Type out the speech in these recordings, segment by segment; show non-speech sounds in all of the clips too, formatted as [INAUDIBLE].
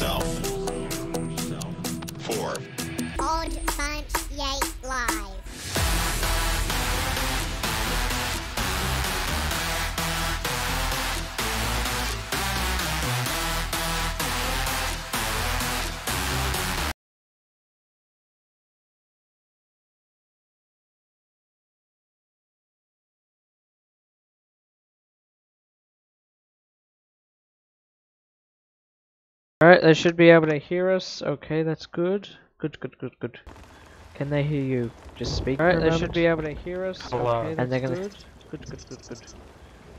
yourself. Alright, they should be able to hear us. Okay, that's good. Good, good, good, good. Can they hear you? Just speak. Alright, they should be able to hear us. Hello. Okay, and they're gonna. Good, good, good, good, good.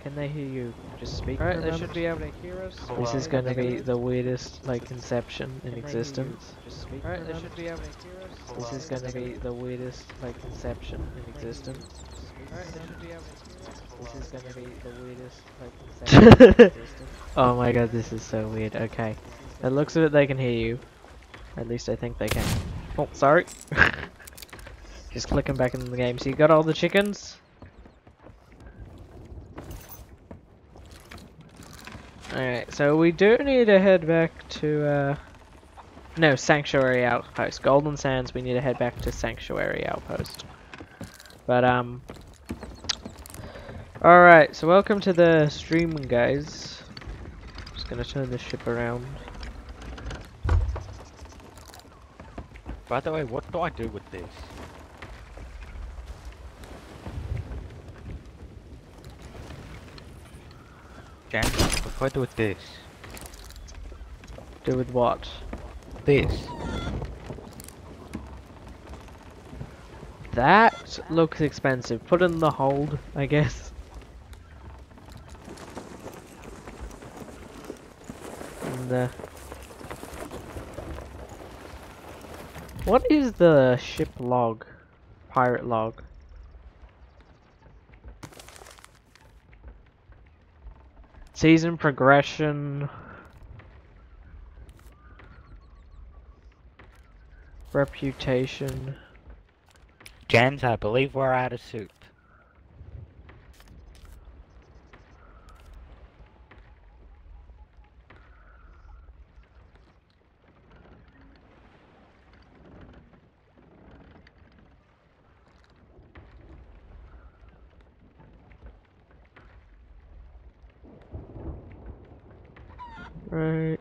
Can they hear you? Just speak. Alright, they should be able to hear us. This is gonna be the weirdest, like, conception in Can they hear you? existence. Just speak. Alright, they should be able to hear us. This is gonna be the weirdest, like, conception in existence. Alright, they should be able to hear us. This is gonna be the weirdest, like, [LAUGHS] conception in existence. [LAUGHS] Oh my god, this is so weird. Okay. It looks of it they can hear you. At least I think they can. Oh, sorry. [LAUGHS] Just clicking back in the game. So you got all the chickens? Alright, so we do need to head back to, uh... No, Sanctuary Outpost. Golden Sands, we need to head back to Sanctuary Outpost. But, um... Alright, so welcome to the stream, guys. Just gonna turn the ship around. By the way, what do I do with this? What do I do with this? Do with what? This. That looks expensive. Put in the hold, I guess. And, uh, what is the ship log? Pirate log. Season progression. Reputation. Jans, I believe we're out of soup. Right.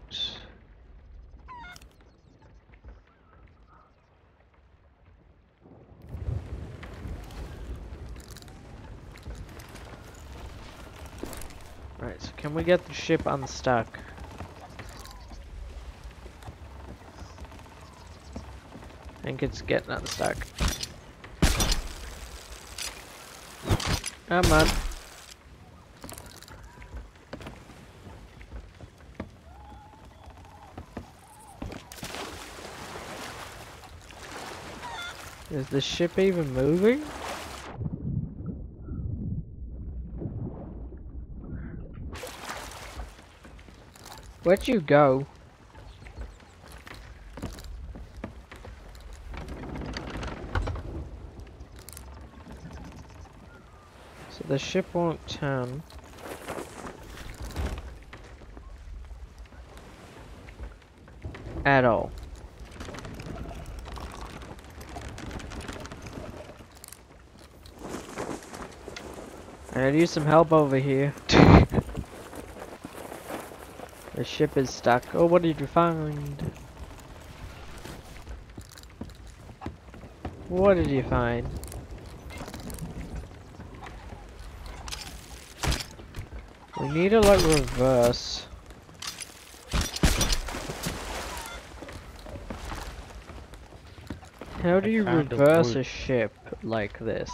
Right, so can we get the ship unstuck? I think it's getting unstuck. Come on. Is the ship even moving? Where'd you go? So the ship won't turn. At all. I need some help over here. [LAUGHS] the ship is stuck. Oh, what did you find? What did you find? We need to like reverse. How do you reverse a ship like this?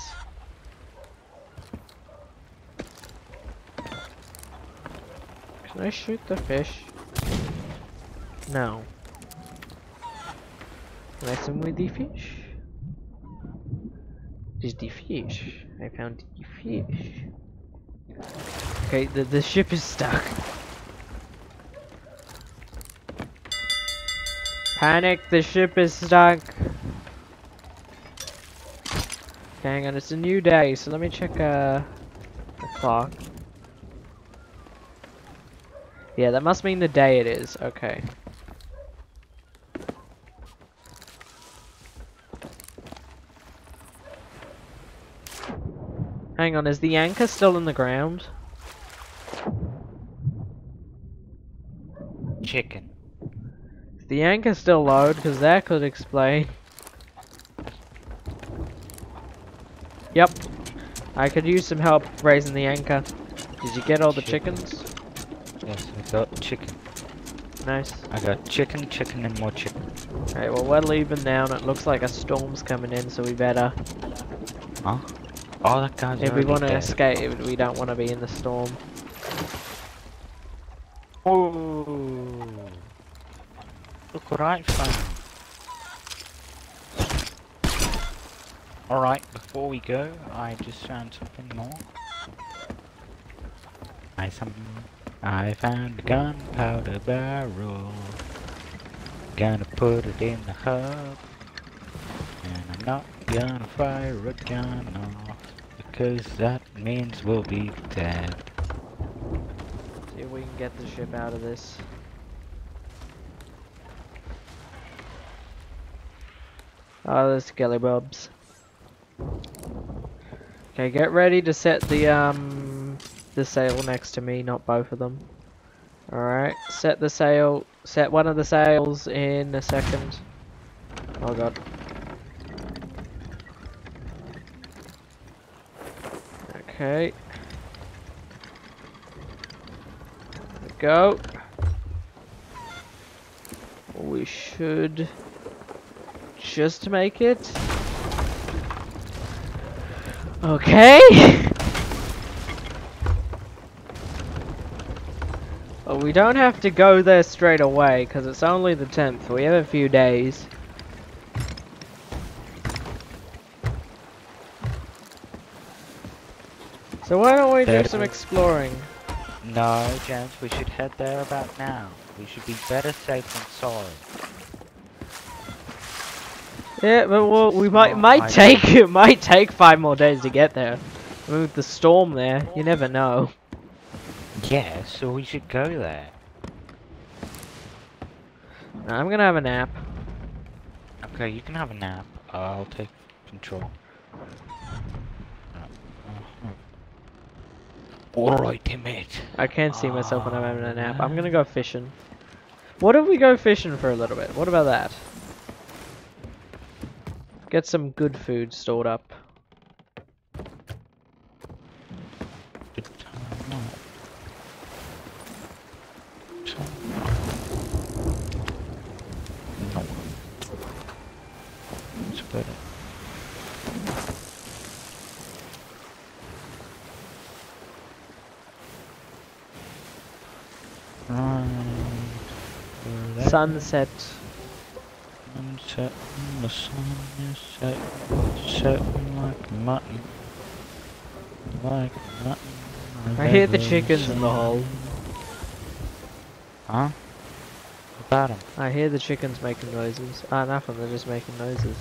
I shoot the fish? No. Swim with the fish? Is the fish? I found the fish. Okay, the the ship is stuck. Panic! The ship is stuck. Hang on, it's a new day, so let me check uh the clock. Yeah, that must mean the day it is. Okay. Hang on, is the anchor still in the ground? Chicken. Is the anchor still loaded? Because that could explain. Yep. I could use some help raising the anchor. Did you get all the chickens? Yes, I got chicken. Nice. I got chicken, chicken, and more chicken. Alright, well we're leaving now and it looks like a storm's coming in, so we better. Huh? Oh, that guy's If we want to escape, we don't want to be in the storm. Oh, look what I found. Alright, before we go, I just found something more. I some I found a gunpowder barrel. Gonna put it in the hub. And I'm not gonna fire a gun off. Because that means we'll be dead. See if we can get the ship out of this. Oh, there's Skellybubs. Okay, get ready to set the um the sail next to me, not both of them. Alright, set the sail set one of the sails in a second. Oh god. Okay. go. We should just make it. Okay. [LAUGHS] we don't have to go there straight away because it's only the 10th. We have a few days. So why don't we do some exploring? No, James, we should head there about now. We should be better safe than sorry. Yeah, but well, we might Oh, might I- take [LAUGHS] it might take five more days to get there. I mean, with the storm there, you never know. Yeah, so we should go there. I'm gonna have a nap. Okay, you can have a nap. I'll take control. Alright, mate. I can't see myself when I'm having a nap. I'm Ah. gonna go fishing. What if we go fishing for a little bit? What about that? Get some good food stored up. Good time out. So- No. It's better. Right. Where that Sunset. Sunset, the sun is set, setting like mutton. Like mutton. I hear the chickens in the hole. Huh? What about them? I hear the chickens making noises. Ah, nothing. They're just making noises.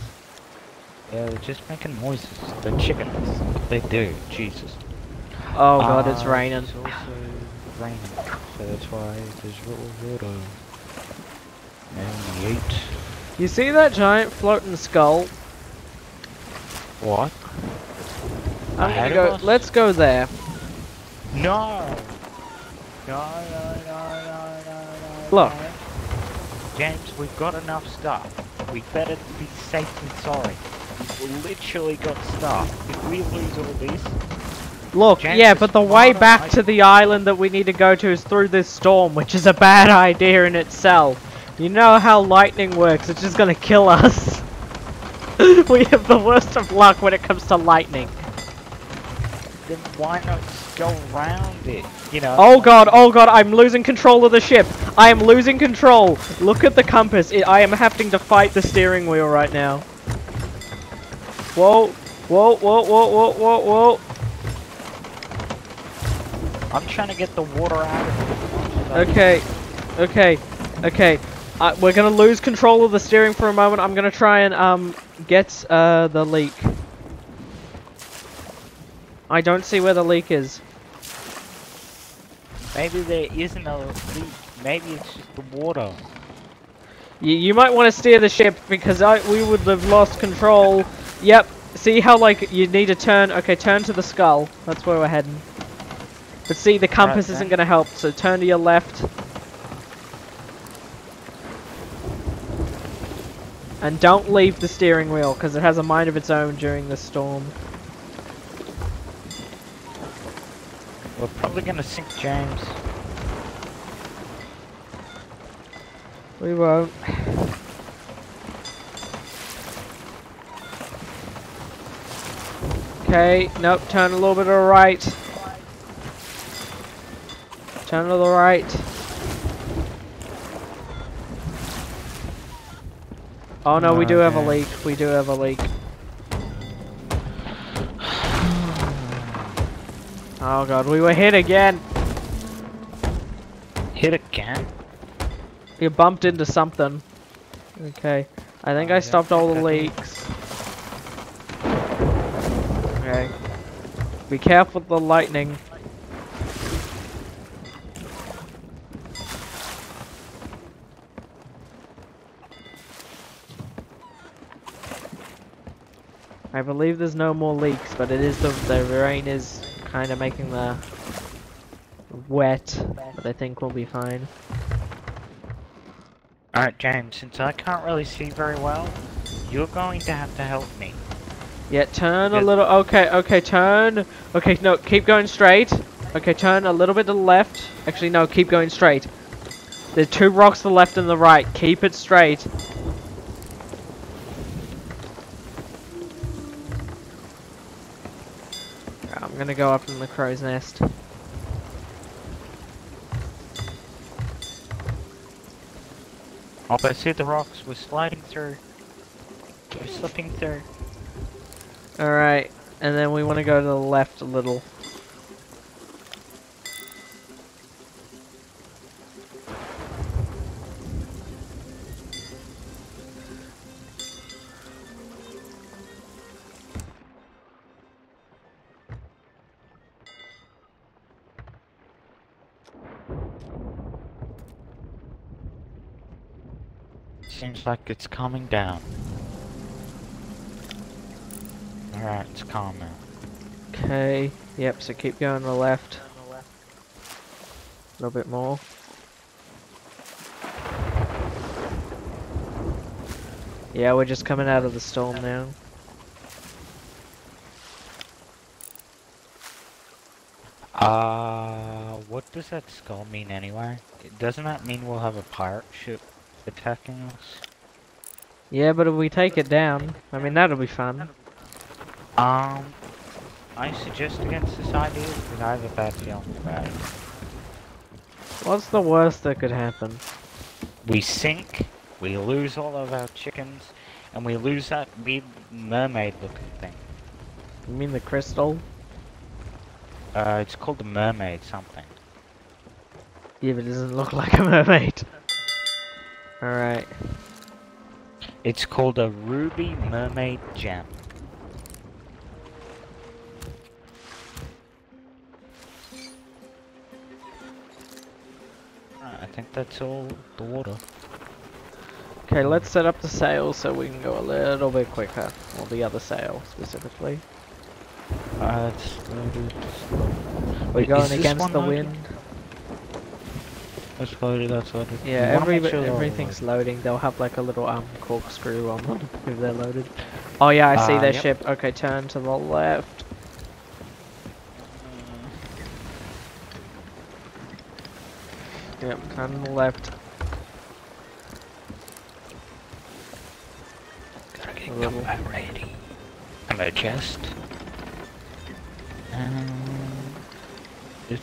Yeah, they're just making noises. They're chickens. They do, Jesus. Oh god, it's Ah, raining. It's also raining, so that's why there's little water. We ate. You see that giant floating skull? What? I'm Ahead gonna go. Let's go there. No! No, no, no, no, no, no. Look. no. James, we've got enough stuff. We better be safe than sorry. We've literally got stuff. If we lose all this, Look, James, yeah, but the way back to the island that we need to go to is through this storm, which is a bad [LAUGHS] idea in itself. You know how lightning works, it's just gonna kill us. [LAUGHS] we have the worst of luck when it comes to lightning. then why not go around it? You know? Oh god, oh god, I'm losing control of the ship. I am losing control. Look at the compass. It, I am having to fight the steering wheel right now. Whoa, whoa, whoa, whoa, whoa, whoa, whoa. I'm trying to get the water out of it. Okay, okay, okay. Uh, we're gonna lose control of the steering for a moment. I'm gonna try and um get uh the leak. I don't see where the leak is. Maybe there isn't a leak. Maybe it's just the water. You, you might want to steer the ship because I we would have lost control. Yep, see how like you need to turn. Okay, turn to the skull. That's where we're heading. But see, the compass then. isn't gonna help. So turn to your left. And don't leave the steering wheel because it has a mind of its own during the storm. We're probably gonna sink James. We won't. Okay, nope, turn a little bit to the right. Turn to the right. Oh no, we do have a leak. We do have a leak. Oh god, we were hit again. Hit again? You bumped into something. Okay. I think Oh, I stopped all the leaks. Okay. Be careful with the lightning. I believe there's no more leaks, but it is the the rain is kind of making the wet, but I think we'll be fine. Alright, James, since I can't really see very well, you're going to have to help me. Yeah, turn a little. Okay, okay, turn. Okay, no, keep going straight. Okay, turn a little bit to the left. Actually, no, keep going straight. There's two rocks to the left and the right. Keep it straight. I'm gonna go up in the crow's nest. Oh, but I see the rocks. We're sliding through. We're slipping through. Alright, and then we want to go to the left a little. Like it's calming down. Alright, it's calm now. Okay, yep, so keep going to the left. A little bit more. Yeah, we're just coming out of the storm now. Uh, what does that skull mean anyway? Doesn't that mean we'll have a pirate ship attacking us? Yeah, but if we take it down, I mean, that'll be fun. Um, I suggest against this idea because I have a bad feeling about it. What's the worst that could happen? We sink, we lose all of our chickens, and we lose that weird mermaid looking thing. You mean the crystal? Uh, it's called the mermaid something. Yeah, but it doesn't look like a [LAUGHS] mermaid. Alright. It's called a ruby mermaid. Alright, I think that's all the water. Okay, let's set up the sail so we can go a little bit quicker. Or the other sail, specifically. Uh, it's loaded. We're going against the loaded? Wind. That's loaded, that's loaded. Yeah, every sure everything's loaded. loading. They'll have like a little um corkscrew on them if they're loaded. Oh yeah, I see Uh, their yep. ship. Okay, turn to the left. Yep, turn to the left. Gotta get A little. combat ready. I'm a chest.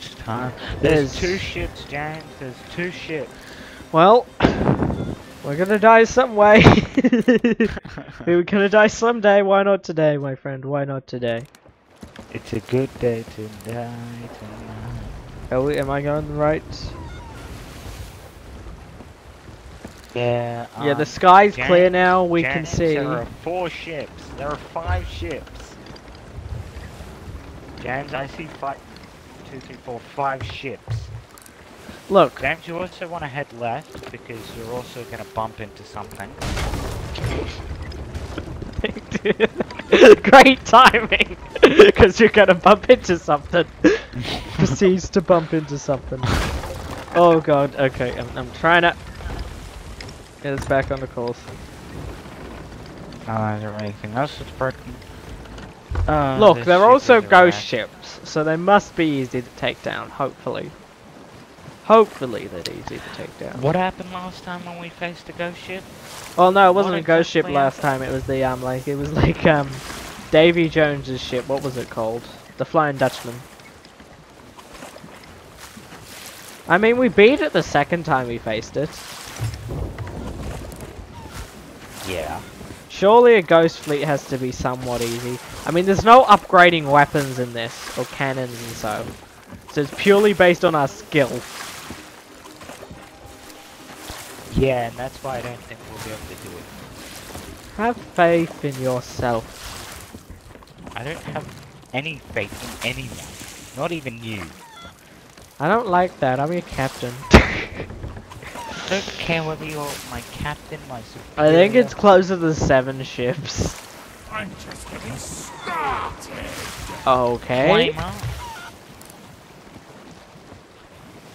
It's time. There's There's- two ships, James. There's two ships. Well, [SIGHS] we're gonna die some way. we [LAUGHS] were gonna die someday. Why not today, my friend? Why not today? It's a good day to die tonight. Am I going right? Yeah. yeah, um, the sky's clear now. We can see. There are four ships. There are five ships. James, I see five, two, three, four, five ships. Look, James, you also want to head left because you're also going to bump into something. [LAUGHS] Great timing! [LAUGHS] Because you're gonna bump into something. [LAUGHS] Proceeds to bump into something. Oh god, okay, I'm, I'm trying to get us back on the course. Uh, is there anything else that's broken? Uh, Look, this they're also ghost wreck. ships, so they must be easy to take down, hopefully. Hopefully they're easy to take down. What happened last time when we faced a ghost ship? Well, no, it wasn't What a ghost ship exactly last time. It was the um, like it was like um, Davy Jones's ship. What was it called? The Flying Dutchman. I mean, we beat it the second time we faced it. Yeah. Surely a ghost fleet has to be somewhat easy. I mean, there's no upgrading weapons in this or cannons and so. So it's purely based on our skill. Yeah, and that's why I don't think we'll be able to do it. Have faith in yourself. I don't have any faith in anyone. Not even you. I don't like that. I'm your captain. [LAUGHS] I don't care whether you're my captain, my superior. I think it's closer to seven ships. I'm just getting started. Okay. Climb.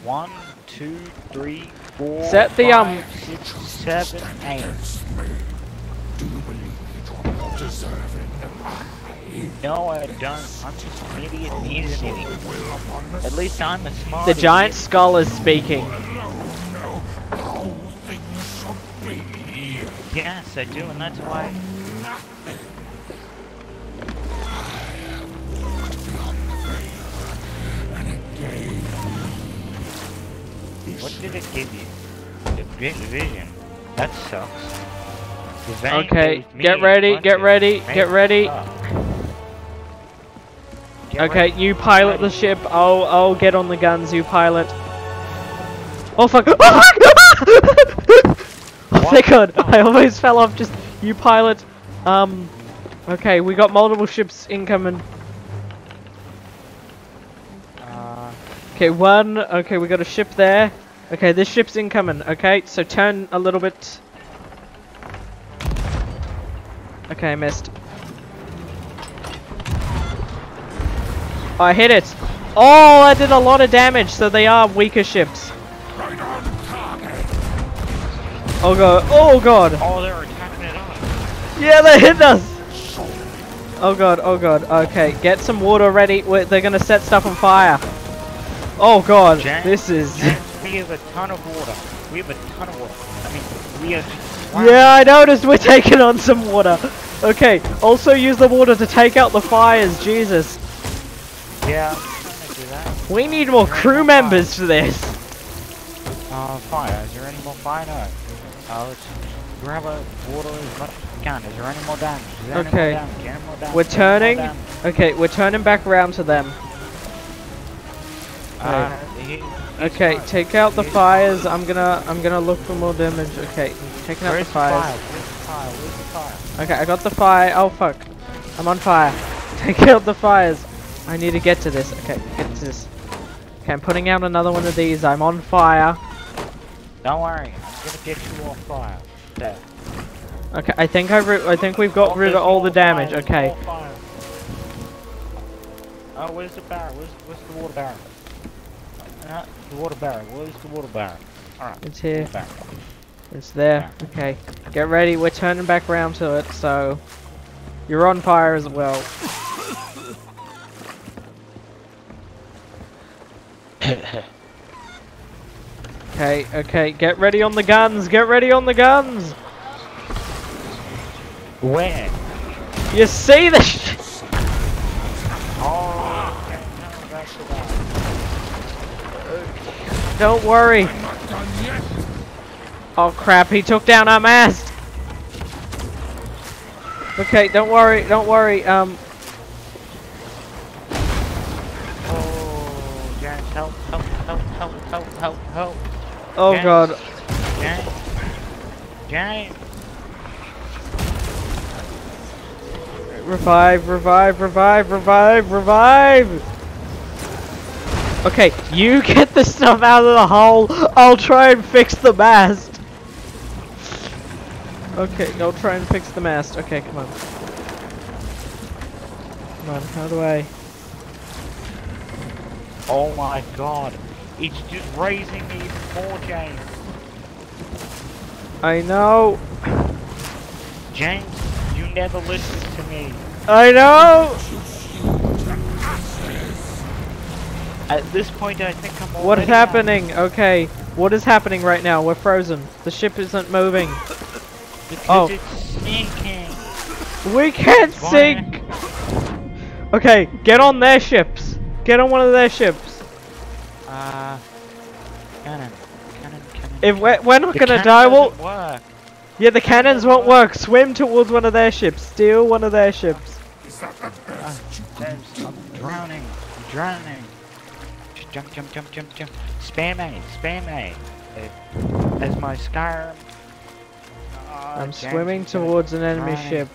One, two, three, four, Set the, um, five, six, seven, eight. Do you believe you're more deserving than I? No, I don't. I'm just an idiot. and He's an idiot. Will upon the At least I'm a smart The giant idiot. skull is speaking. How things should be. Yes, I do, and that's why. What did it give you? The vi- vision. That sucks. Okay, get ready, get ready, get ready. Get Okay, ready, you pilot the ship. I'll I'll get on the guns, you pilot. Oh fuck! [LAUGHS] Oh fuck! Oh thank god, I almost fell off just, you pilot. Um, okay, we got multiple ships incoming. Uh, Okay, one, okay, we got a ship there. Okay, this ship's incoming, okay, so turn a little bit. Okay, I missed. Oh, I hit it! Oh, I did a lot of damage, so they are weaker ships. Oh god, oh god! oh, they're attacking it up. Yeah, they hit us! Oh god, oh god, okay, get some water ready, they're gonna set stuff on fire. Oh god, this is... We have a ton of water. We have a ton of water. I mean, we are. Yeah, I noticed we're taking on some water. Okay, also use the water to take out the fires, Jesus. Yeah, I'm trying to do that. We need more crew members for this. Uh, fire. Is there any more fire? No. Let's grab a water as much as we can. Is there any more damage? Is there Okay. Any more damage? Damage? We're turning. Okay, we're turning back around to them. Uh, Okay, take out the fires. I'm gonna I'm gonna look for more damage. Okay, taking out the fires. fire? The fire? The fire? Okay, I got the fire. Oh fuck. I'm on fire. [LAUGHS] Take out the fires. I need to get to this. Okay, get to this. Okay, I'm putting out another one of these. I'm on fire. Don't worry. I'm gonna get you off fire. There. Okay, I think I I think we've got Oh, rid of all the damage. fire, Okay. Oh, where's the barrel? Where's, where's the water barrel? Uh, the water barrel. Where's the water barrel? Alright. It's here. It's there. Okay. Get ready. We're turning back around to it, so you're on fire as well. [LAUGHS] Okay, okay, get ready on the guns, get ready on the guns! Where? You see the sh- Oh, okay, no, that's the one. Don't worry. Not done yet. Oh crap, he took down our mast! Okay, don't worry, don't worry, um, oh James. god. Giant. Giant. Revive, revive, revive, revive, revive! Okay, you [LAUGHS] get the stuff out of the hole, I'll try and fix the mast! Okay, go try and fix the mast. Okay, come on. Come on, how do I? Oh my god. It's just raising me even more, James. I know. James, you never listen to me. I know. At this point, I think I'm What is already out. happening? Okay, what is happening right now? We're frozen. The ship isn't moving. Because Oh. it's sinking. We can't Why? sink. Okay, get on their ships. Get on one of their ships. Uh, cannon, cannon, cannon. If we're, we're not The gonna die, well, work. yeah, the cannons won't work. Swim towards one of their ships. Steal one of their ships. Is that the best you James, I'm drowning. I'm drowning. Just jump, jump, jump, jump, jump. Spam A, spam A. Uh, As my scar. Ah, I'm James, swimming towards an enemy drowning. ship.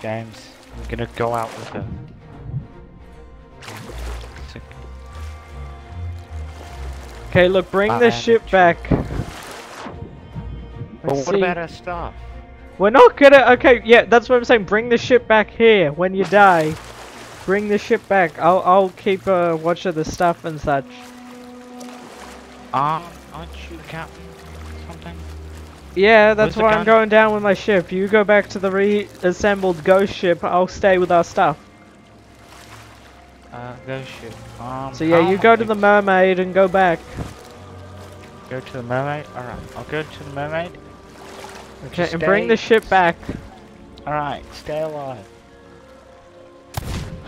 James, I'm gonna go out with a. Okay, look, bring the ship back. But what see. about our stuff? We're not gonna. Okay, yeah, that's what I'm saying. Bring the ship back here when you die. Bring the ship back. I'll I'll keep a watch of the stuff and such. Um, aren't you the captain? Something? Yeah, that's the why I'm going down with my ship. You go back to the reassembled ghost ship. I'll stay with our stuff. Uh, go. Um, So yeah, you go to the mermaid and go back. Go to the mermaid? Alright, I'll go to the mermaid. Okay, and bring the ship back. Alright, stay alive.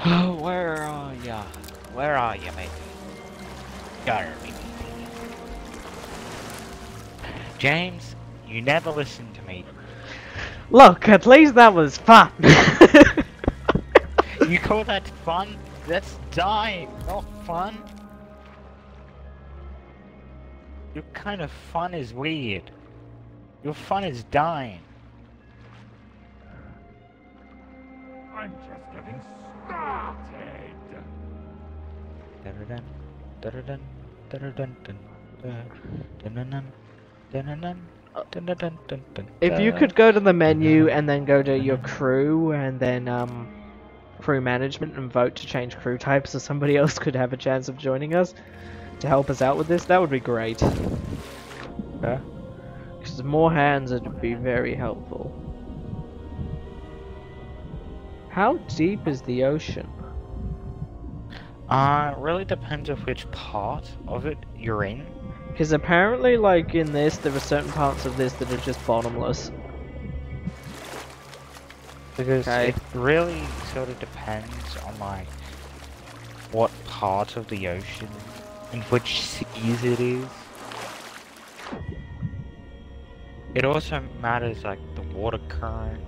Oh, [GASPS] where are ya? Where are you, mate? Gotta be. James, you never listen to me. Look, at least that was fun. [LAUGHS] You call that fun? That's dying, not fun. Your kind of fun is weird. Your fun is dying. I'm just getting started. Dun-dun-dun, dun-dun-dun, dun-dun-dun, dun-dun-dun, dun-dun-dun, dun-dun-dun, dun-dun, if you dun. could go to the menu and then go to your crew and then um crew management and vote to change crew type so somebody [LAUGHS] else could have a chance of joining us to help us out with this, that would be great. Yeah. Because more hands would be very helpful. How deep is the ocean? Uh, really depends of which part of it you're in. Because apparently, like in this, there are certain parts of this that are just bottomless. Because Okay. it really sort of depends on like what part of the ocean and which seas it is. It also matters like the water current,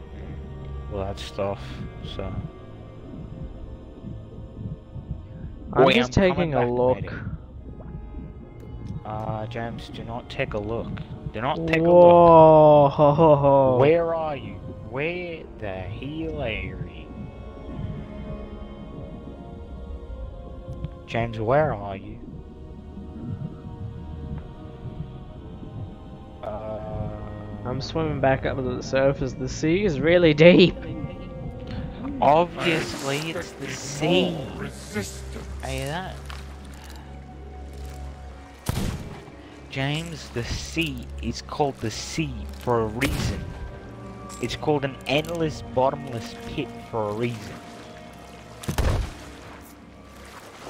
all that stuff. So I'm just I'm taking a look. uh James, do not take a look. Do not take a look. Whoa! [LAUGHS] Where are you? Where the hell are you? James, where are you? Uh, I'm swimming back up to the surface. The sea is really deep. obviously it's the sea. More. Hey, that. James, the sea is called the sea for a reason. It's called an endless, bottomless pit for a reason.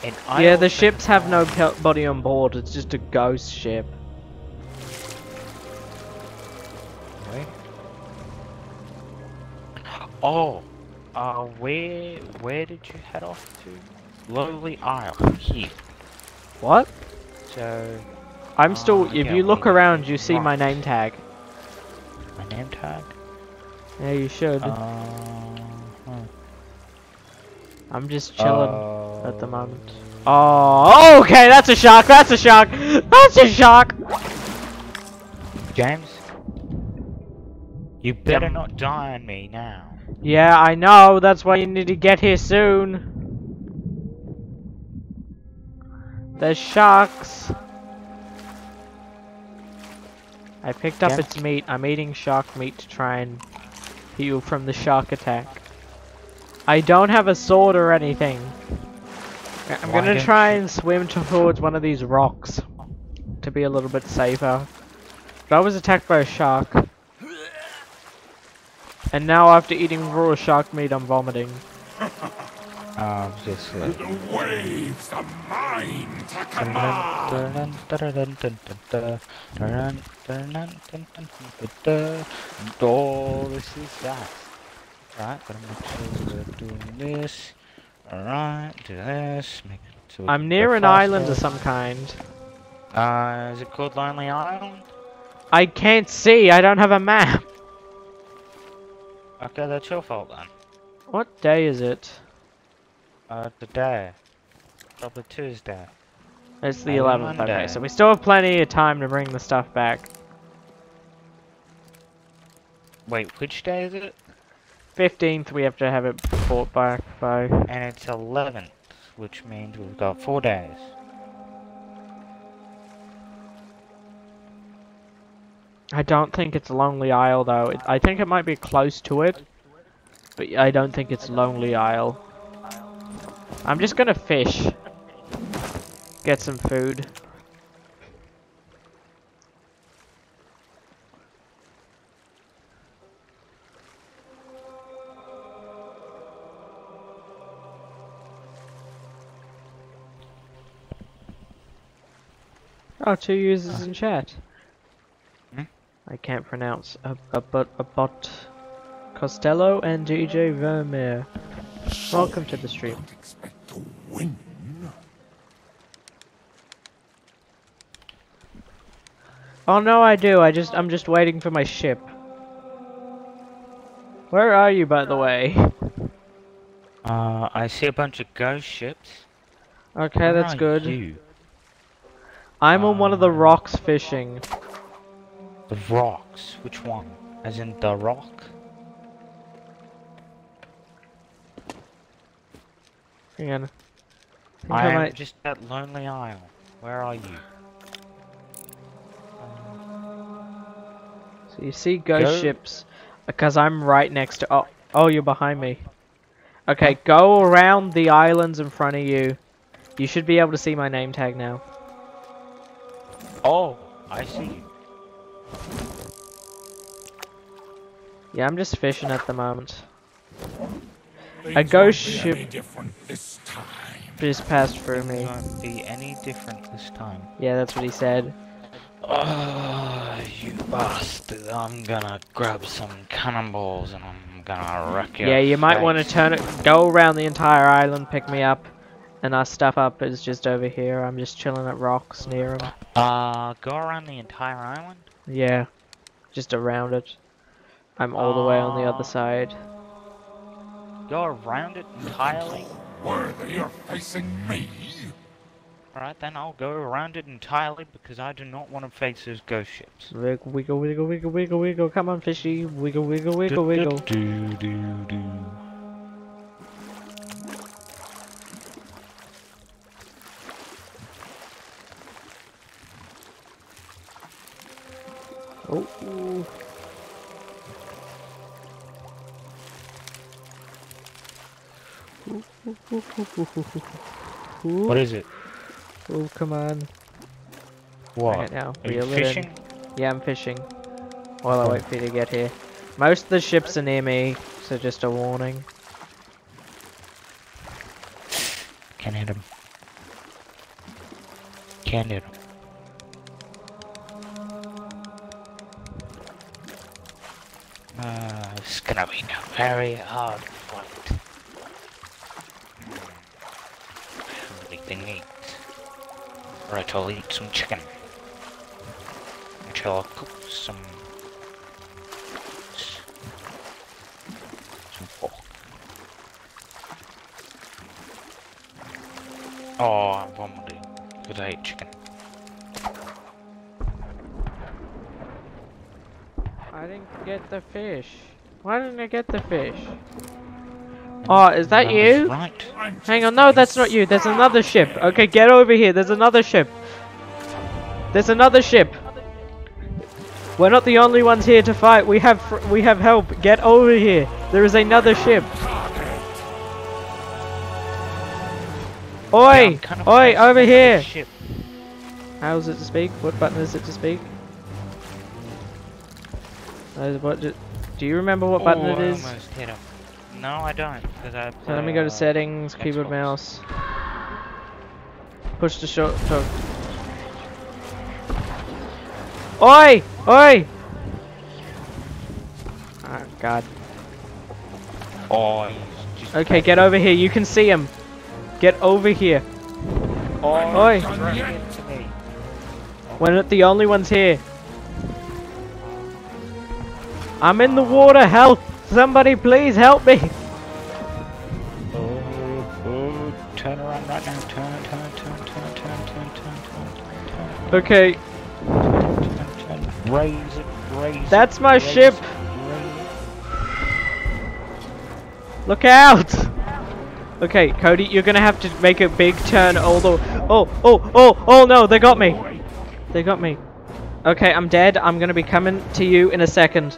And I yeah, the ships have no body on board. It's just a ghost ship. Wait. Oh, uh, where where did you head off to? Lonely Isle. Here. What? So I'm still. Ah, if yeah, you look around, you see my name tag. my name tag. Yeah, you should. Uh, huh. I'm just chilling at the Uh, moment. Oh, okay, that's a shock. That's a shock. That's a shock. James, you better Yep. not die on me now. Yeah, I know. That's why you need to get here soon. There's sharks. I picked up its meat. I'm eating shark meat to try and heal from the shark attack. I don't have a sword or anything. I'm Why gonna try you- and swim towards one of these rocks to be a little bit safer. But I was attacked by a shark. And now after eating raw shark meat, I'm vomiting. [LAUGHS] Uh, just uh, The waves are mine, Takama! Oh, this is that. Right, gotta make sure we're doing this. Alright, do this. Make it so I'm near go an island of some kind. Uh, is it called Lonely Island? I can't see, I don't have a map. Okay, that's your fault then. What day is it? Uh, today. Probably Tuesday. It's the 11th, okay, so we still have plenty of time to bring the stuff back. Wait, which day is it? 15th, we have to have it brought back by. And it's 11th, which means we've got four days. I don't think it's Lonely Isle though. It, I think it might be close to it, but I don't think it's Lonely Isle. I'm just gonna fish. Get some food. Oh, two users in chat. Hmm? I can't pronounce a a but a bot Costello and DJ Vermeer. Welcome to the stream. Don't expect to win. Oh no, I do. I just I'm just waiting for my ship. Where are you, by the way? Uh, I see a bunch of ghost ships. Okay, Where that's are good. You? I'm on one of the Um, rocks fishing. The rocks. Which one? As in the rock? Hang on. I think I I am might- just at Lonely Isle. Where are you? So you see ghost Go- ships, because I'm right next to. Oh, oh, you're behind me. Okay, go around the islands in front of you. You should be able to see my name tag now. Oh, I see you. Yeah, I'm just fishing at the moment. Things ghost ship- any different this time. Just passed through me. Won't be any different this time. Yeah, that's what he said. Oh, you bastard! I'm gonna grab some cannonballs and I'm gonna wreck your Yeah, you might want to turn it, go around the entire island, pick me up, and our stuff up is just over here. I'm just chilling at rocks near him. Uh, go around the entire island? Yeah, just around it. I'm all the way on the other side. Go around it entirely? Whether you're facing me, Alright, then I'll go around it entirely because I do not want to face those ghost ships. Wiggle, wiggle, wiggle, wiggle, wiggle, wiggle. Come on, fishy. Wiggle, wiggle, wiggle, wiggle. Do, do, do. Oh. What is it? Oh, come on. What? Right now, Are you it in. fishing? Yeah, I'm fishing. While I wait for you to get here. Most of the ships are near me, so just a warning. Can't hit him. Can't hit him. Uh, it's gonna be very hard fight. Right, I'll eat some chicken. Until I cook some... Some pork. Oh, I'm vomiting. Because I ate chicken. I didn't get the fish. Why didn't I get the fish? Oh, is that was you? right. Hang on, no, that's not you. There's another ship. Okay, get over here. There's another ship. There's another ship. We're not the only ones here to fight. We have fr- we have help. Get over here. There is another ship. target. Yeah, Oi! Oi, over here! How is it to speak? What button is it to speak? Uh, what do, you remember what button it I is? Almost hit him. No, I don't, because I. So let me go to play, uh, settings, keyboard, mouse. Push the short talk. Oi! Oi! Oh god. Oh, just. Okay, get over here. You can see him. Get over here. Oh, Oi. he's running into me. We're not the only ones here. I'm in the water. Help! Somebody please help me. Turn around right now. Turn, turn, turn, turn, turn, turn, turn, turn, Okay, turn, turn. Raise it, raise. That's my ship. look out! Okay, Cody, you're gonna have to make a big turn all the. Oh, oh, oh, oh no! They got me. They got me. Okay, I'm dead. I'm gonna be coming to you in a second.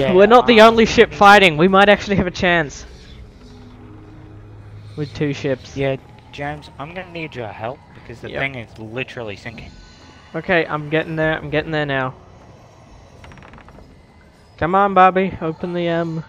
It. Yeah, We're not the only ship fighting. We might actually have a chance. With two ships. Yeah, James, I'm gonna need your help because the Yep. thing is literally sinking. Okay, I'm getting there. I'm getting there now. Come on, Bobby. Open the um.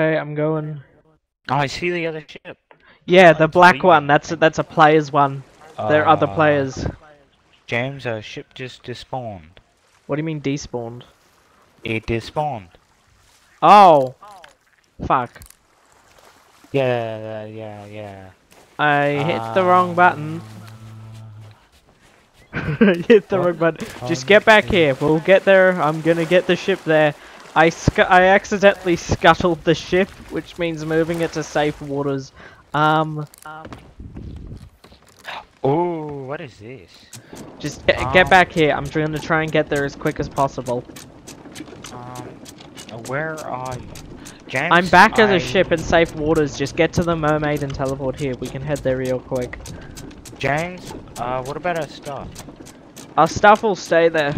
Okay, I'm going. Oh, I see the other ship. Yeah, the black one. That's that's a player's one. There are other Uh, players. James, a ship just despawned. What do you mean despawned? It despawned. Oh, fuck! Yeah, yeah, yeah. I hit the wrong button. [LAUGHS] hit the wrong button. Just get back here. We'll get there. I'm gonna get the ship there. I I accidentally scuttled the ship, which means moving it to safe waters. Um, Oh, what is this? just get, get Um. back here. I'm trying to try and get there as quick as possible. Um, where are you? James, I'm back at the ship in safe waters. Just get to the mermaid and teleport here. We can head there real quick. James, uh, what about our stuff? Our stuff will stay there.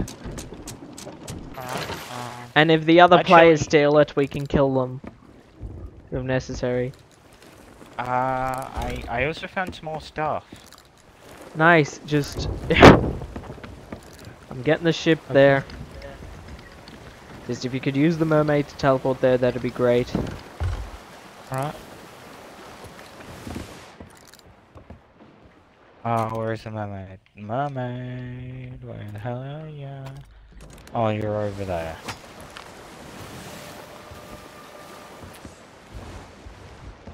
And if the other Actually- players steal it, we can kill them. If necessary. uh, I, I also found some more stuff. Nice, just... [LAUGHS] I'm getting the ship Okay. there. Just if you could use the mermaid to teleport there, that'd be great. Alright. Oh, where's the mermaid? Mermaid, where the hell are you? Oh, you're over there.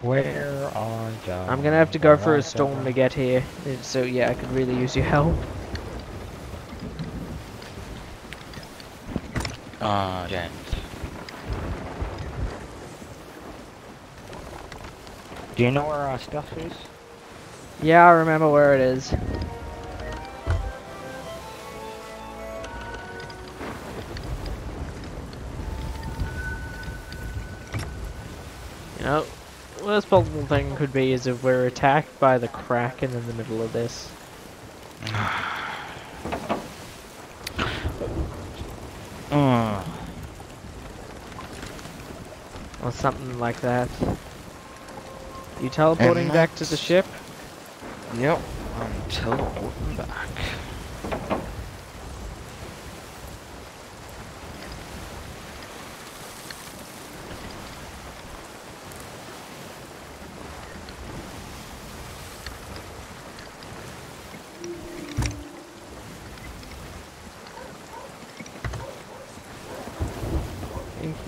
Where are you? I'm gonna have to go for a storm to get here. uh, So yeah, I could really use your help. Ah, James. Do you know where our stuff is? Yeah, I remember where it is. Worst possible thing could be is if we're attacked by the Kraken in the middle of this. [SIGHS] Uh, Or something like that. You teleporting back to the ship? yep. I'm teleporting back.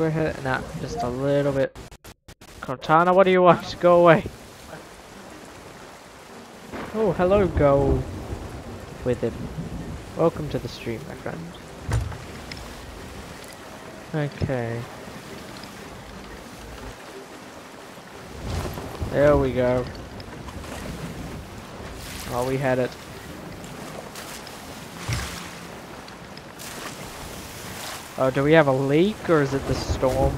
We're heading nah, just a little bit. Cortana, what do you want? Go away. Oh, hello, go with him. Welcome to the stream, my friend. Okay. There we go. Oh, we had it. Uh, do we have a leak or is it the storm?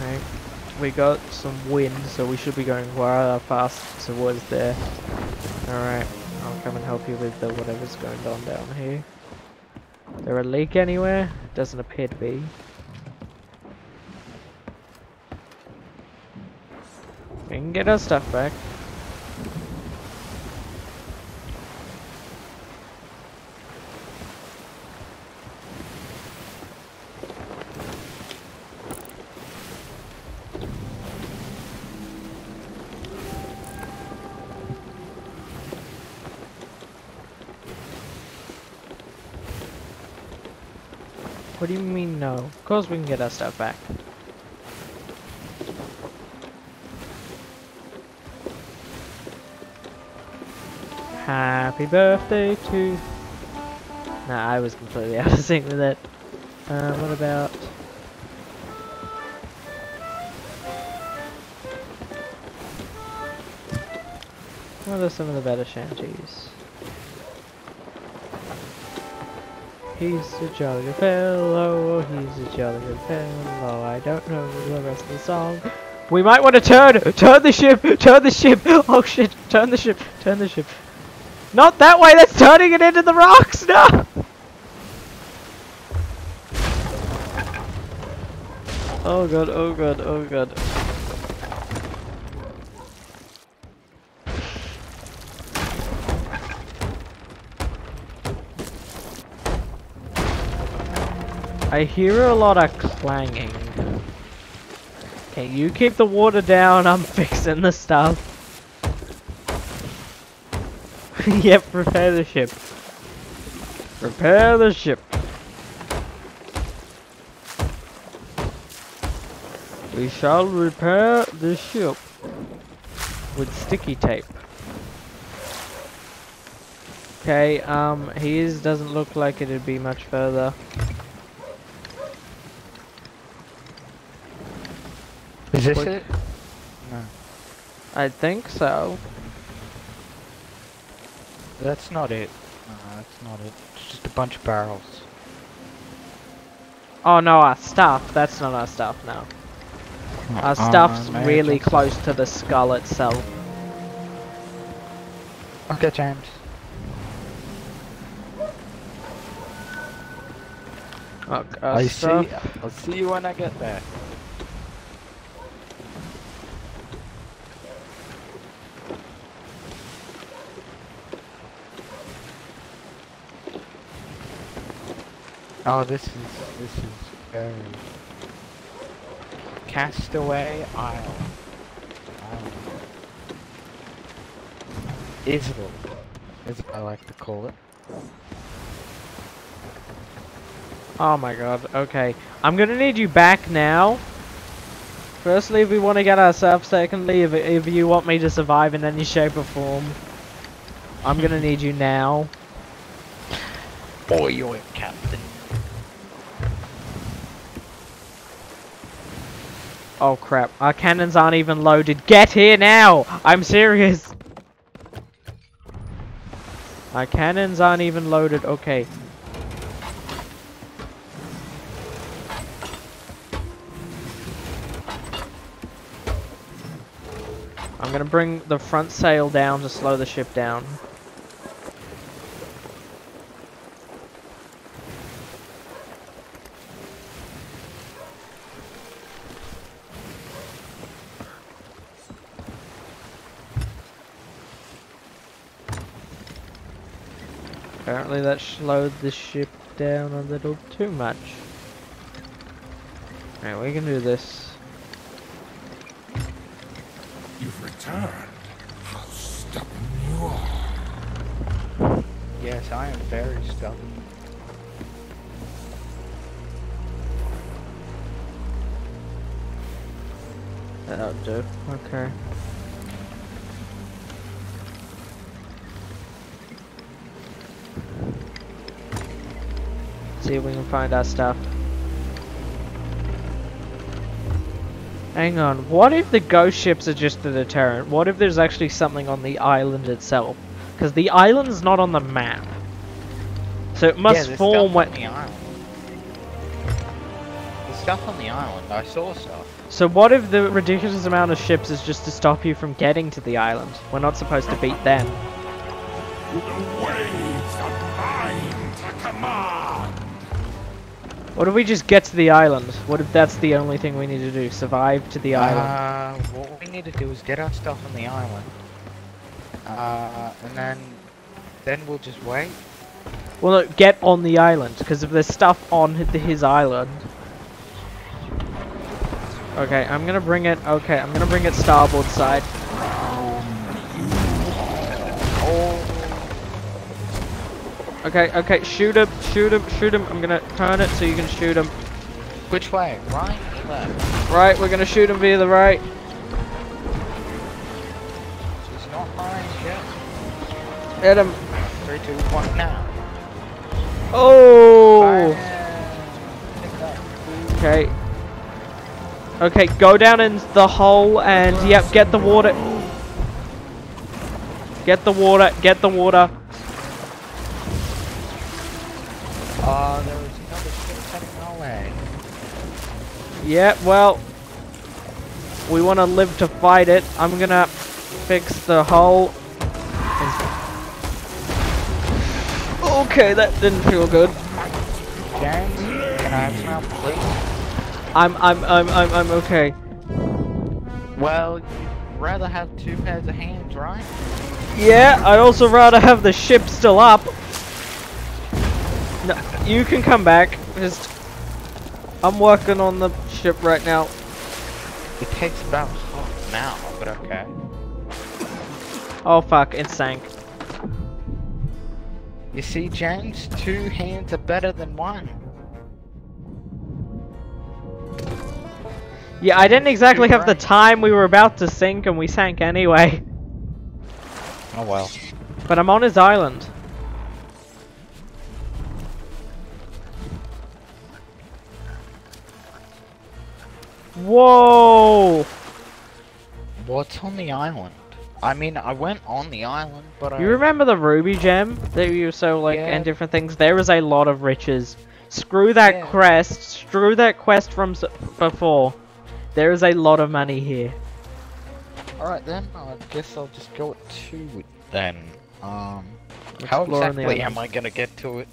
Okay. We got some wind, so we should be going rather uh, fast towards there. Alright, I'll come and help you with the whatever's going on down here. There a leak anywhere? Doesn't appear to be. Can get our stuff back. What do you mean no? Of course we can get our stuff back. Happy birthday to... Nah, I was completely [LAUGHS] out of sync with it. Uh, what about... What are some of the better shanties? He's a jolly good fellow, he's a jolly good fellow. I don't know the rest of the song. We might want to turn! Turn the ship! Turn the ship! [LAUGHS] Oh shit! Turn the ship! Turn the ship! Not that way! That's turning it into the rocks! No! Oh god, oh god, oh god. I hear a lot of clanging. Okay, you keep the water down, I'm [LAUGHS] fixing the stuff. [LAUGHS] yep, repair the ship. Repair the ship. We shall repair the ship with sticky tape. Okay, um, his doesn't look like it'd be much further. Is this it? No. I think so. That's not it. No, that's not it. It's just a bunch of barrels. Oh no, our stuff. That's not our stuff now. Our stuff's really close to the skull itself. Okay, James. Our I stuff. see. I'll see you when I get there. Oh, this is this is very Castaway Isle. Israel, as I like to call it. Oh my god, okay. I'm gonna need you back now. Firstly, if we want to get ourselves. Secondly, if, if you want me to survive in any shape or form. I'm gonna need you now. Boy, you're captain. Oh crap, our cannons aren't even loaded. Get here now! I'm serious! Our cannons aren't even loaded. Okay. I'm gonna bring the front sail down to slow the ship down. Apparently that slowed the ship down a little too much. Alright, we can do this. You've returned. How stubborn you are. Yes, I am very stubborn. That'll do. Okay. See if we can find our stuff. Hang on, what if the ghost ships are just a deterrent? What if there's actually something on the island itself? Because the island's not on the map. So it must yeah, form what... the island. There's stuff on the island. I saw stuff. So what if the ridiculous amount of ships is just to stop you from getting to the island? We're not supposed to beat them. The waves are mine to command. What if we just get to the island? What if that's the only thing we need to do? Survive to the island? Uh, what we need to do is get our stuff on the island. Uh, and then, then we'll just wait. Well, no, get on the island, because if there's stuff on his island... Okay, I'm gonna bring it, okay, I'm gonna bring it starboard side. Okay, okay, shoot him, shoot him, shoot him. I'm gonna turn it so you can shoot him. Which way? Right? or Left? Right, we're gonna shoot him via the right. It's not mine yet. Hit him. Three, two, one, now. Oh! Okay. Okay, go down in the hole and yep, get the water. Get the water, get the water. Uh, there was another ship coming our way. Yeah, well, we want to live to fight it. I'm gonna fix the hull. Okay, that didn't feel good. James, can I have some help, please? I'm, I'm, I'm, I'm, I'm okay. Well, you'd rather have two pairs of hands, right? Yeah, I'd also rather have the ship still up. No, you can come back. Just, I'm working on the ship right now. It takes about half an hour, but okay. Oh fuck, it sank. You see, James, two hands are better than one. Yeah, I didn't exactly have the time we were about to sink and we sank anyway. Oh well. But I'm on his island. Whoa! What's on the island? I mean, I went on the island, but I... You remember the ruby gem that you so like Yeah. and different things? There is a lot of riches. Screw that Yeah. quest. Screw that quest from s- before. There is a lot of money here. Alright then, I guess I'll just go to it then. Um, how Explore on the exactly am I gonna get to it?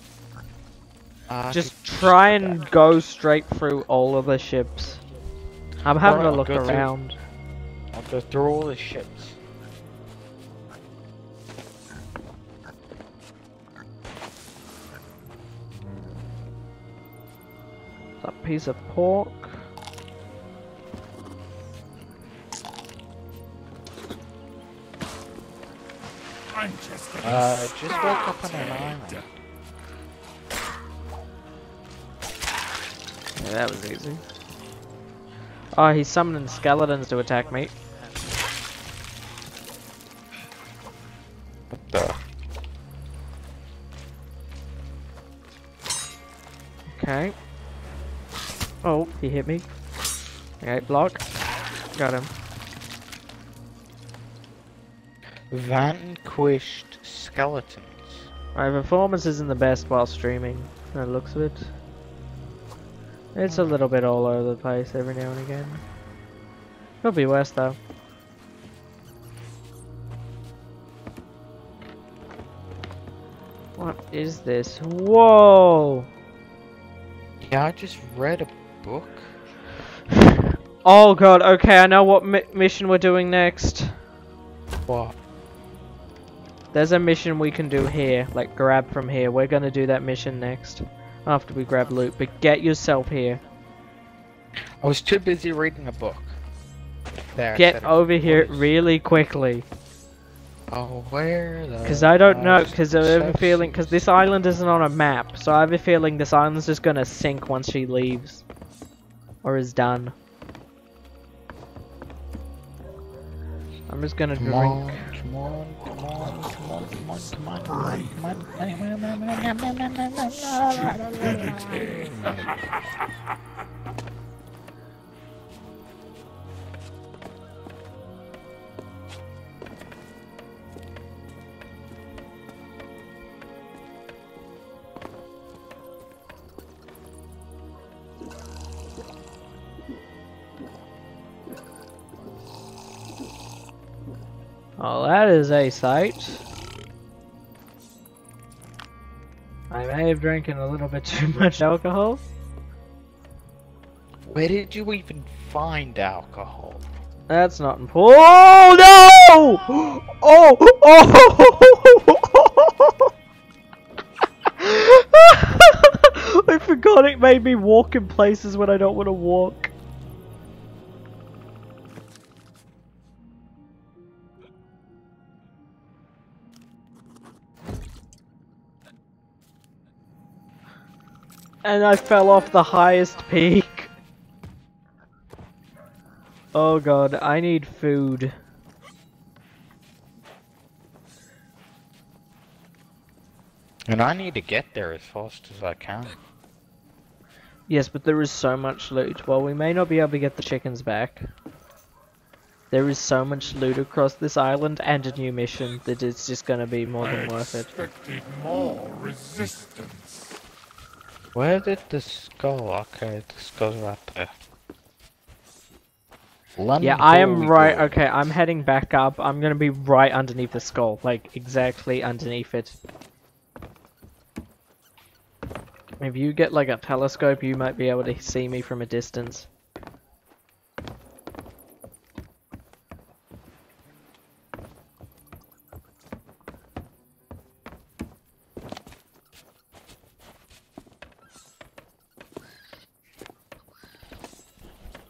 Uh, Just try and go straight through all of the ships. I'm having Alright, a look go through- around. I'll go through all the ships. That piece of pork. I'm just getting Uh, just woke up on an island. Yeah, that was easy. Oh, he's summoning skeletons to attack me. What the? Okay. Oh, he hit me. Okay, block. Got him. Vanquished skeletons. My performance isn't the best while streaming. by the looks of it. It's a little bit all over the place every now and again. Could be worse though. What is this? Whoa! Yeah, I just read a book. Oh god, okay, I know what mi mission we're doing next. What? There's a mission we can do here, like grab from here. We're gonna do that mission next. After we grab loot, but get yourself here. I was too busy reading a book. There. Get over here twice. really quickly. Oh, where the? Because I don't know, because I have a feeling, because this island isn't on a map, so I have a feeling this island's just gonna sink once she leaves. Or is done. I'm just gonna Come drink. on, come on, come on, come on, come on, come on, come on, come on, come on, come on, come on. Oh, that is a sight. I may have drinking a little bit too [LAUGHS] much alcohol. Where did you even find alcohol? That's not important. Oh no! [GASPS] Oh! Oh! [LAUGHS] I forgot it made me walk in places when I don't want to walk. And I fell off the highest peak. Oh god, I need food. And I need to get there as fast as I can. Yes, but there is so much loot. While we may not be able to get the chickens back, there is so much loot across this island and a new mission that it's just gonna be more I than worth it. expected more resistance. Where did the skull? Okay, the skull's right there. London Yeah, I am right. go. Okay, I'm heading back up. I'm gonna be right underneath the skull, like exactly underneath it. If you get like a telescope, you might be able to see me from a distance.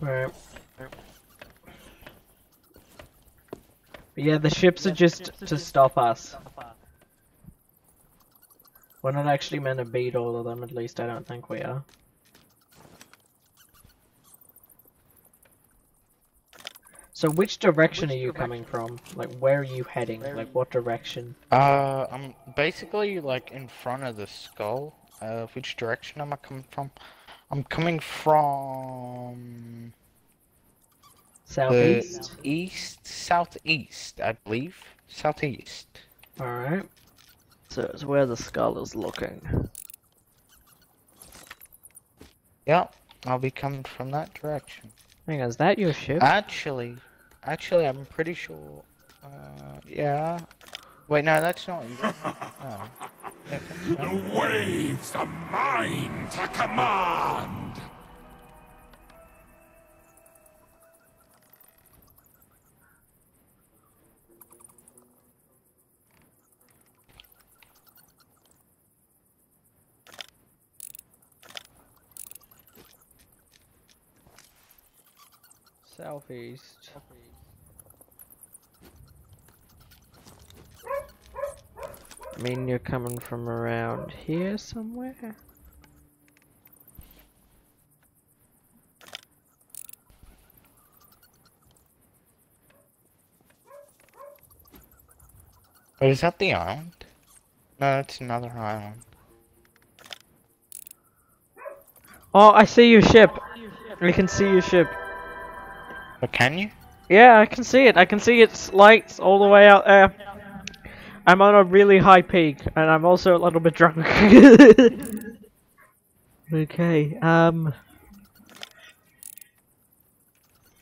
Right. Yeah, the ships are just to stop us. We're not actually meant to beat all of them, at least I don't think we are. So which direction are you coming from? Like, where are you heading? Like, what direction? Uh, I'm basically like in front of the skull. Uh, which direction am I coming from? I'm coming from Southeast? the east, southeast, I believe. Southeast. Alright. So it's where the skull is looking. Yep, I'll be coming from that direction. Hang on, is that your ship? Actually, actually, I'm pretty sure. Uh, yeah. Wait, no, that's not. [LAUGHS] Oh. The waves are mine to command. Southeast. I mean, you're coming from around here somewhere? Wait, is that the island? No, that's another island. Oh, I see your ship! I can see your ship. But can you? Yeah, I can see it. I can see its lights all the way out there. I'm on a really high peak, and I'm also a little bit drunk. [LAUGHS] okay, um...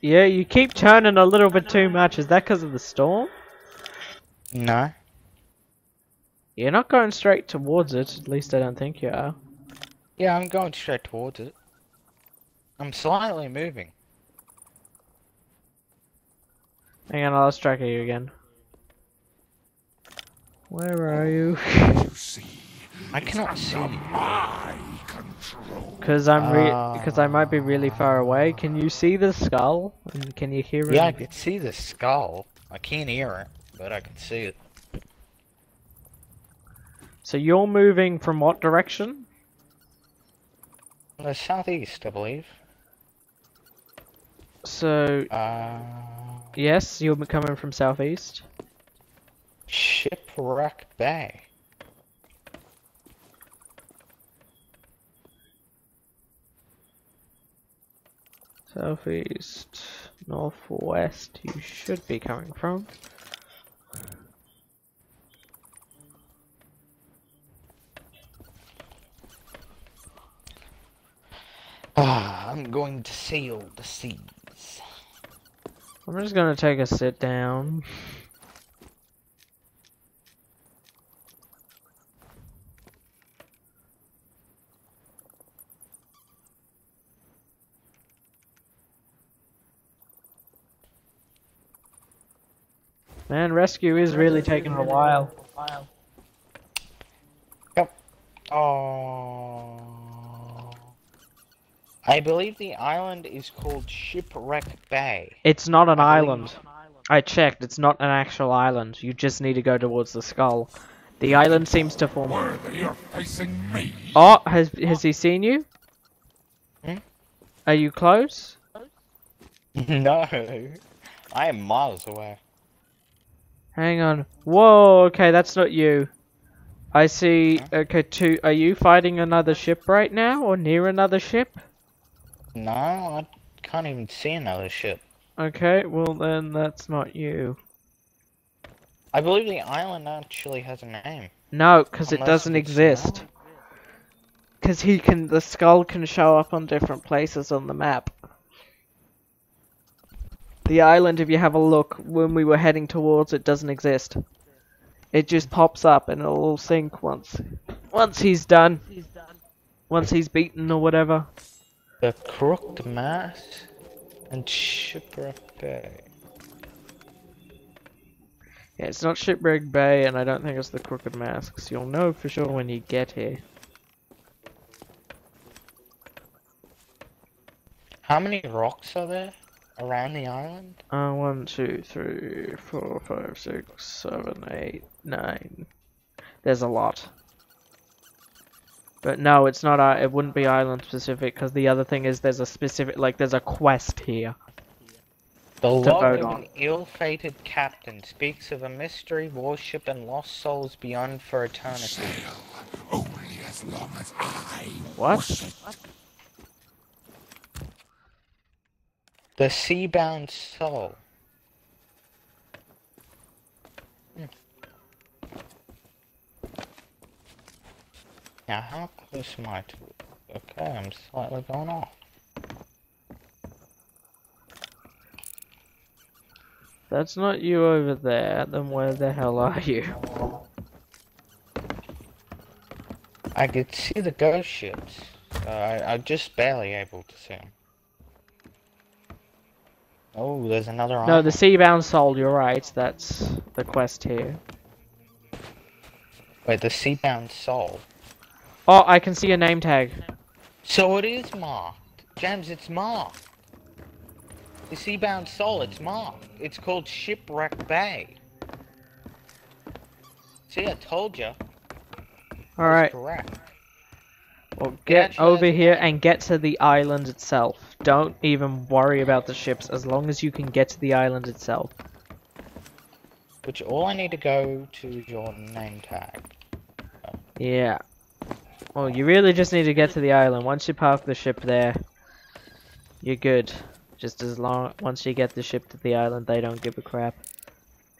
Yeah, you keep turning a little bit too much. Is that because of the storm? No. You're not going straight towards it. At least I don't think you are. Yeah, I'm going straight towards it. I'm slightly moving. Hang on, I lost track of you again. Where are you? [LAUGHS] You see, I cannot see. you. my control. Because I'm re- because I might be really far away. Can you see the skull? And can you hear it? Yeah, I can see the skull. I can't hear it, but I can see it. So you're moving from what direction? The southeast, I believe. So Uh, yes, you're coming from southeast. Shipwreck Bay. Southeast, northwest. You should be coming from. Ah, I'm going to sail the seas. I'm just gonna take a sit down. Man, rescue is really taking a while. Yep. Oh. I believe the island is called Shipwreck Bay. It's not an I believe- island. I checked, it's not an actual island. You just need to go towards the skull. The island seems to form. Worthy, you're facing me. Oh, has has he seen you? Hmm? Are you close? [LAUGHS] no. I am miles away. Hang on. Whoa, okay, that's not you. I see. Okay, two. Are you fighting another ship right now, or near another ship? No, I can't even see another ship. Okay, well then that's not you. I believe the island actually has a name. No, because it doesn't exist. Because he can. The skull can show up on different places on the map. The island, if you have a look, when we were heading towards it, doesn't exist. It just pops up and it'll sink once. Once he's done. Once he's beaten or whatever. The Crooked Masts and Shipwreck Bay. Yeah, it's not Shipwreck Bay, and I don't think it's the Crooked Masts. You'll know for sure when you get here. How many rocks are there around the island? Uh, one, two, three, four, five, six, seven, eight, nine. There's a lot. But no, it's not. Uh, it wouldn't be island specific because the other thing is there's a specific, like there's a quest here. The To log of an ill-fated captain speaks of a mystery warship and lost souls beyond for eternity. Sail only as long as I What? wish it. The sea-bound Soul. Hmm. Now, how close am I to it? Okay, I'm slightly going off. That's not you over there. Then where the hell are you? I could see the ghost ships. Uh, I, I'm just barely able to see them. Oh, there's another No, island. the Seabound Soul. You're right. That's the quest here. Wait, the Seabound Soul. Oh, I can see a name tag. So it is marked. James, it's marked. The Seabound Soul, it's marked. It's called Shipwreck Bay. See, I told you. All right. Correct. Well, get actually over here and get to the island itself. Don't even worry about the ships as long as you can get to the island itself. Which all I need to go to is your name tag. Yeah. Well, you really just need to get to the island. Once you park the ship there, you're good. Just as long once you get the ship to the island, they don't give a crap.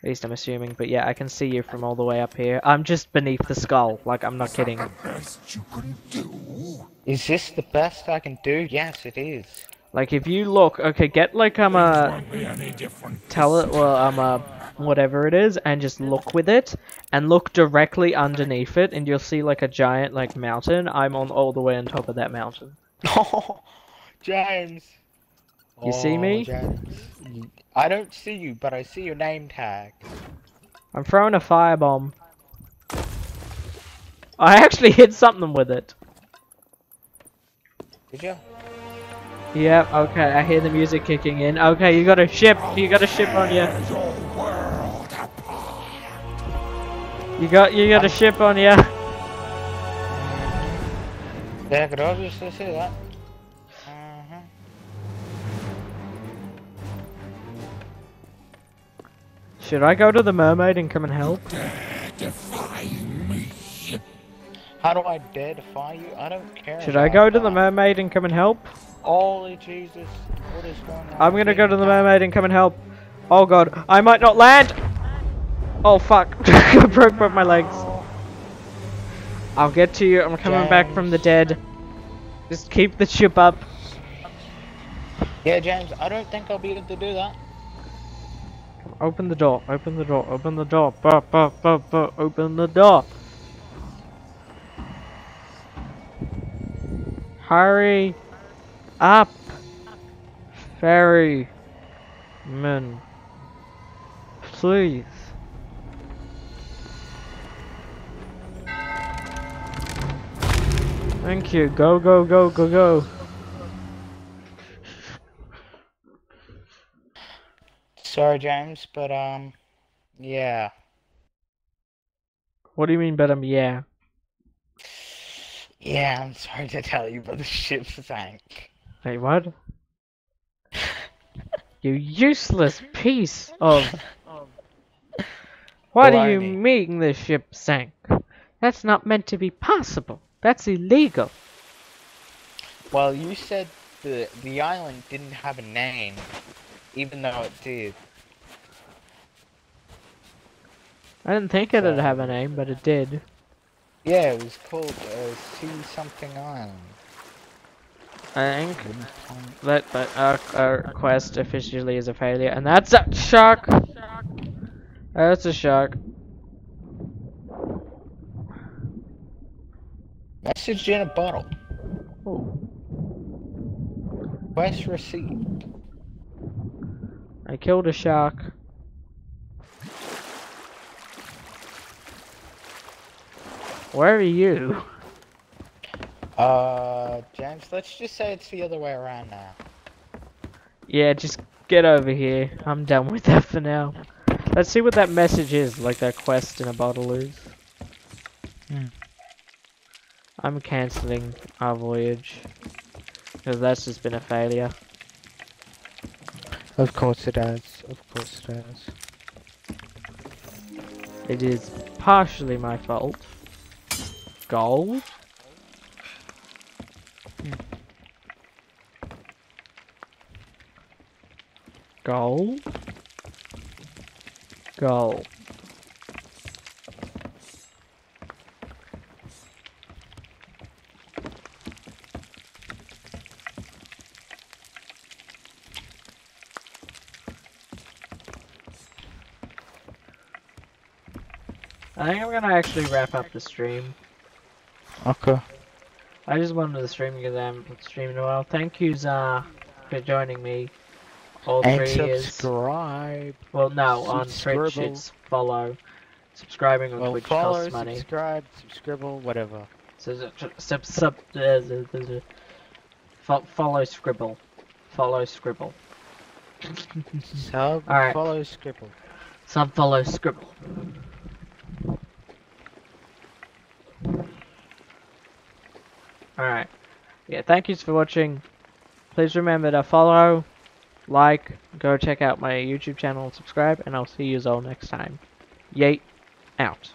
At least I'm assuming. But yeah, I can see you from all the way up here. I'm just beneath the skull. Like I'm not kidding. The best you can do. Is this the best I can do? Yes, it is. Like if you look, okay, get like um a Won't be any different. tell it well um uh, whatever it is and just look with it and look directly underneath it and you'll see like a giant like mountain i'm on all the way on top of that mountain [LAUGHS] Oh, James. You see Oh, me? James. I don't see you, but I see your name tag. i'm throwing a firebomb i actually hit something with it Did you? yep okay i hear the music kicking in okay you got a ship you got a ship on you Tear your world apart. you got you got a ship on you Yeah, I could obviously see that. Should i go to the mermaid and come and help me. How do I dare defy you? I don't care. should i go to the mermaid and come and help Holy Jesus. What is going on? I'm gonna go to the mermaid and come and help. Oh god, I might not land! Oh fuck, [LAUGHS] I broke both my legs. I'll get to you, I'm coming back from the dead. Just keep the ship up. Yeah, James, I don't think I'll be able to do that. Open the door, open the door, open the door, ba ba ba ba, open the door. Hurry up, ferryman. please. Thank you. Go, go, go, go, go. Sorry, James, but um, yeah. What do you mean, but um, yeah. Yeah, I'm sorry to tell you, but the ship sank. Hey, what? you useless piece of. [LAUGHS] What do you mean the ship sank? That's not meant to be possible. That's illegal. Well, you said the the island didn't have a name, even though it did. I didn't think it'd So- have a name, but it did. Yeah, it was called uh, Sea Something Island. I think that that our, our quest officially is a failure, and that's a shark. That's a shark. Message in a bottle. Oh, Quest received. I killed a shark. Where are you? [LAUGHS] Uh, James, let's just say it's the other way around now. Yeah, just get over here. I'm done with that for now. Let's see what that message is, like that quest in a bottle is. Hmm. I'm cancelling our voyage. Because that's just been a failure. Of course it has. Of course it has. It is partially my fault. Gold? Hmm. Gold? Gold. I think I'm gonna actually wrap up the stream. Okay. I just wanted to stream because I haven't streamed in a while. Thank you, Zah, for joining me. All And three years. subscribe. Well, no, on Twitch it's follow. Subscribing on Well, Twitch follow, costs money. subscribe, subscribe, whatever. So, sub, sub, uh, fo- follow Scribble. Follow Scribble. [LAUGHS] Sub, Alright. follow, scribble. Sub follow Scribble. Alright. Yeah, thank yous for watching. Please remember to follow, like, go check out my YouTube channel and subscribe, and I'll see yous all next time. Yeet, out.